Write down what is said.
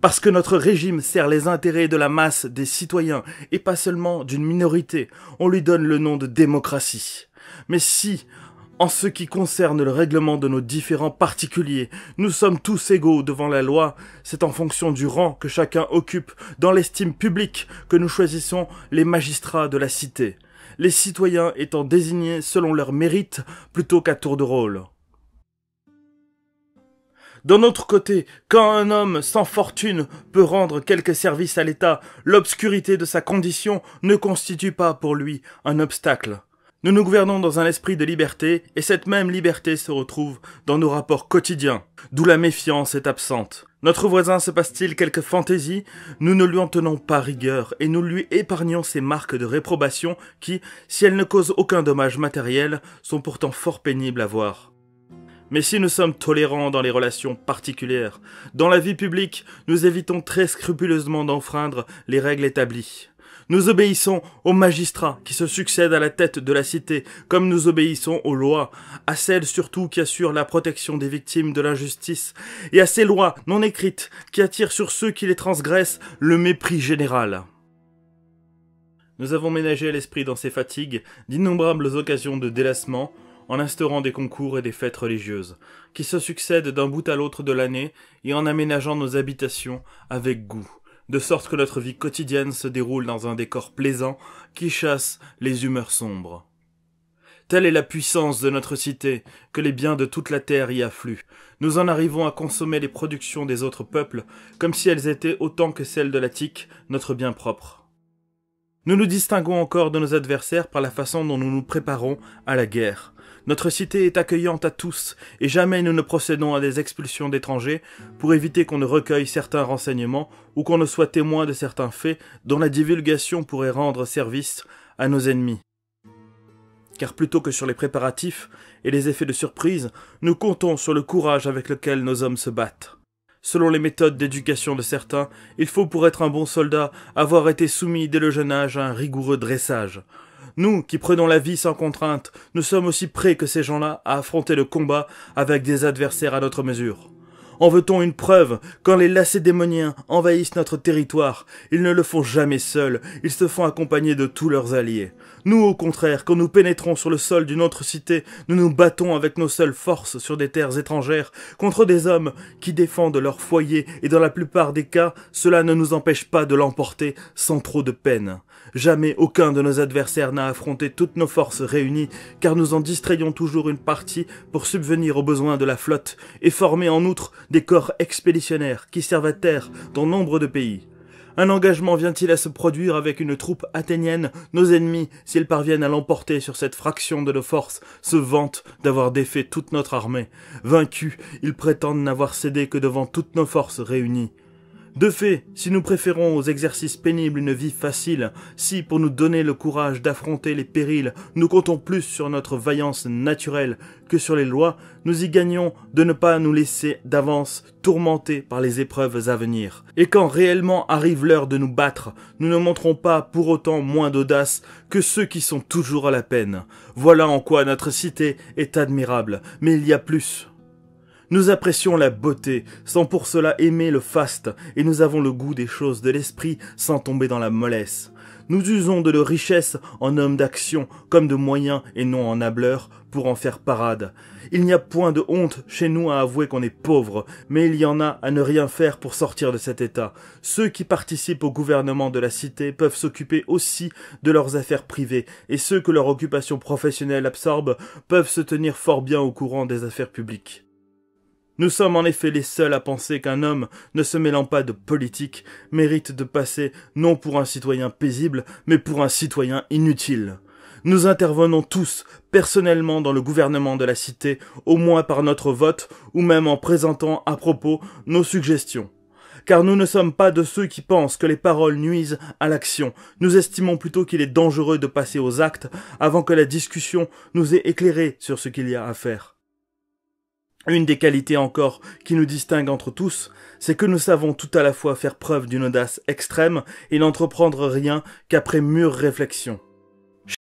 Parce que notre régime sert les intérêts de la masse des citoyens et pas seulement d'une minorité, on lui donne le nom de démocratie. Mais si, en ce qui concerne le règlement de nos différents particuliers, nous sommes tous égaux devant la loi, c'est en fonction du rang que chacun occupe dans l'estime publique que nous choisissons les magistrats de la cité, les citoyens étant désignés selon leur mérite plutôt qu'à tour de rôle. D'un autre côté, quand un homme sans fortune peut rendre quelque service à l'État, l'obscurité de sa condition ne constitue pas pour lui un obstacle. Nous nous gouvernons dans un esprit de liberté, et cette même liberté se retrouve dans nos rapports quotidiens, d'où la méfiance est absente. Notre voisin se passe-t-il quelque fantaisie? Nous ne lui en tenons pas rigueur, et nous lui épargnons ces marques de réprobation qui, si elles ne causent aucun dommage matériel, sont pourtant fort pénibles à voir. Mais si nous sommes tolérants dans les relations particulières, dans la vie publique, nous évitons très scrupuleusement d'enfreindre les règles établies. Nous obéissons aux magistrats qui se succèdent à la tête de la cité, comme nous obéissons aux lois, à celles surtout qui assurent la protection des victimes de l'injustice, et à ces lois non écrites qui attirent sur ceux qui les transgressent le mépris général. Nous avons ménagé à l'esprit dans ces fatigues d'innombrables occasions de délassement, en instaurant des concours et des fêtes religieuses, qui se succèdent d'un bout à l'autre de l'année, et en aménageant nos habitations avec goût, de sorte que notre vie quotidienne se déroule dans un décor plaisant qui chasse les humeurs sombres. Telle est la puissance de notre cité, que les biens de toute la terre y affluent. Nous en arrivons à consommer les productions des autres peuples, comme si elles étaient autant que celles de l'Attique, notre bien propre. Nous nous distinguons encore de nos adversaires par la façon dont nous nous préparons à la guerre, notre cité est accueillante à tous, et jamais nous ne procédons à des expulsions d'étrangers pour éviter qu'on ne recueille certains renseignements ou qu'on ne soit témoin de certains faits dont la divulgation pourrait rendre service à nos ennemis. Car plutôt que sur les préparatifs et les effets de surprise, nous comptons sur le courage avec lequel nos hommes se battent. Selon les méthodes d'éducation de certains, il faut pour être un bon soldat avoir été soumis dès le jeune âge à un rigoureux dressage, nous, qui prenons la vie sans contrainte, nous sommes aussi prêts que ces gens-là à affronter le combat avec des adversaires à notre mesure. En veut-on une preuve Quand les lacédémoniens envahissent notre territoire, ils ne le font jamais seuls, ils se font accompagner de tous leurs alliés. Nous, au contraire, quand nous pénétrons sur le sol d'une autre cité, nous nous battons avec nos seules forces sur des terres étrangères contre des hommes qui défendent leur foyer et dans la plupart des cas, cela ne nous empêche pas de l'emporter sans trop de peine. Jamais aucun de nos adversaires n'a affronté toutes nos forces réunies, car nous en distrayons toujours une partie pour subvenir aux besoins de la flotte et former en outre des corps expéditionnaires qui servent à terre dans nombre de pays. Un engagement vient-il à se produire avec une troupe athénienne? Nos ennemis, s'ils parviennent à l'emporter sur cette fraction de nos forces, se vantent d'avoir défait toute notre armée. Vaincus, ils prétendent n'avoir cédé que devant toutes nos forces réunies. De fait, si nous préférons aux exercices pénibles une vie facile, si pour nous donner le courage d'affronter les périls, nous comptons plus sur notre vaillance naturelle que sur les lois, nous y gagnons de ne pas nous laisser d'avance tourmenter par les épreuves à venir. Et quand réellement arrive l'heure de nous battre, nous ne montrons pas pour autant moins d'audace que ceux qui sont toujours à la peine. Voilà en quoi notre cité est admirable, mais il y a plus. Nous apprécions la beauté, sans pour cela aimer le faste, et nous avons le goût des choses de l'esprit sans tomber dans la mollesse. Nous usons de nos richesses en hommes d'action, comme de moyens et non en hableurs, pour en faire parade. Il n'y a point de honte chez nous à avouer qu'on est pauvre, mais il y en a à ne rien faire pour sortir de cet état. Ceux qui participent au gouvernement de la cité peuvent s'occuper aussi de leurs affaires privées, et ceux que leur occupation professionnelle absorbe peuvent se tenir fort bien au courant des affaires publiques. Nous sommes en effet les seuls à penser qu'un homme, ne se mêlant pas de politique, mérite de passer non pour un citoyen paisible, mais pour un citoyen inutile. Nous intervenons tous, personnellement, dans le gouvernement de la cité, au moins par notre vote, ou même en présentant à propos nos suggestions. Car nous ne sommes pas de ceux qui pensent que les paroles nuisent à l'action. Nous estimons plutôt qu'il est dangereux de passer aux actes avant que la discussion nous ait éclairé sur ce qu'il y a à faire. Une des qualités encore qui nous distingue entre tous, c'est que nous savons tout à la fois faire preuve d'une audace extrême et n'entreprendre rien qu'après mûre réflexion.